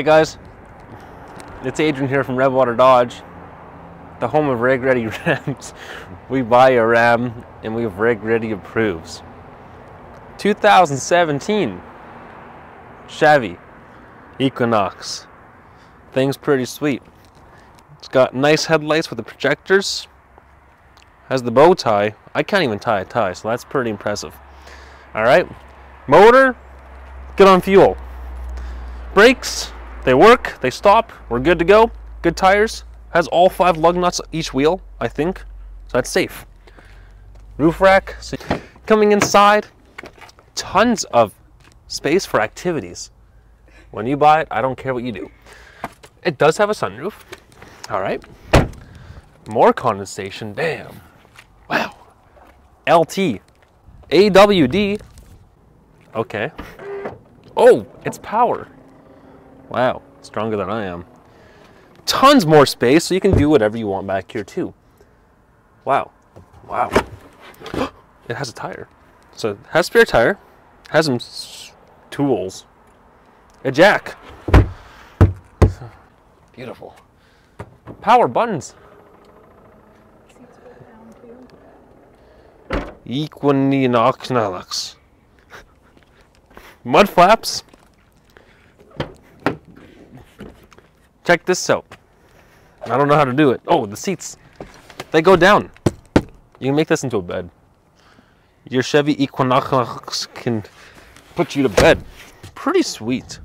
Hey guys, it's Adrian here from Redwater Dodge, the home of Rig Ready Rams. we buy a Ram and we have Rig Ready approves. 2017 Chevy Equinox. Thing's pretty sweet. It's got nice headlights with the projectors. Has the bow tie. I can't even tie a tie, so that's pretty impressive. All right, motor, good on fuel. Brakes, they work, they stop, we're good to go. Good tires, has all five lug nuts each wheel, I think, so that's safe. Roof rack, so coming inside, tons of space for activities. When you buy it, I don't care what you do. It does have a sunroof, all right. More condensation, damn. Wow. LT, AWD, okay. Oh, it's power. Wow, stronger than I am. Tons more space, so you can do whatever you want back here too. Wow, wow. it has a tire. So it has spare tire, has some tools, a jack. Beautiful. Power buttons. Equinox. Mud flaps. Check this out. I don't know how to do it. Oh, the seats. They go down. You can make this into a bed. Your Chevy Equinox can put you to bed. Pretty sweet.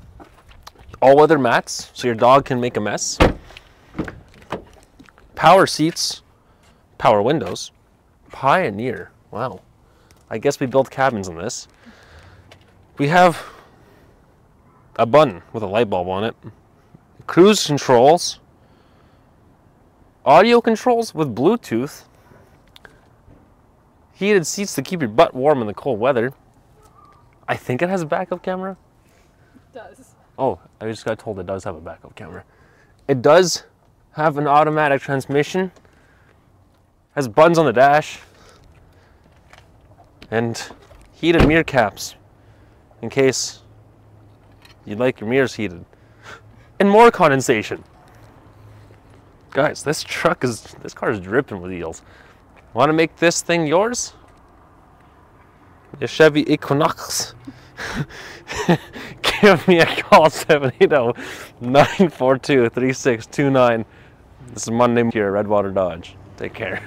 All weather mats, so your dog can make a mess. Power seats, power windows. Pioneer. Wow. I guess we built cabins in this. We have a button with a light bulb on it cruise controls, audio controls with Bluetooth, heated seats to keep your butt warm in the cold weather. I think it has a backup camera. It does. Oh, I just got told it does have a backup camera. It does have an automatic transmission, has buttons on the dash, and heated mirror caps in case you'd like your mirrors heated and more condensation. Guys, this truck is, this car is dripping with eels. Want to make this thing yours? The Chevy Equinox. Give me a call, 780-942-3629. This is Monday here at Redwater Dodge. Take care.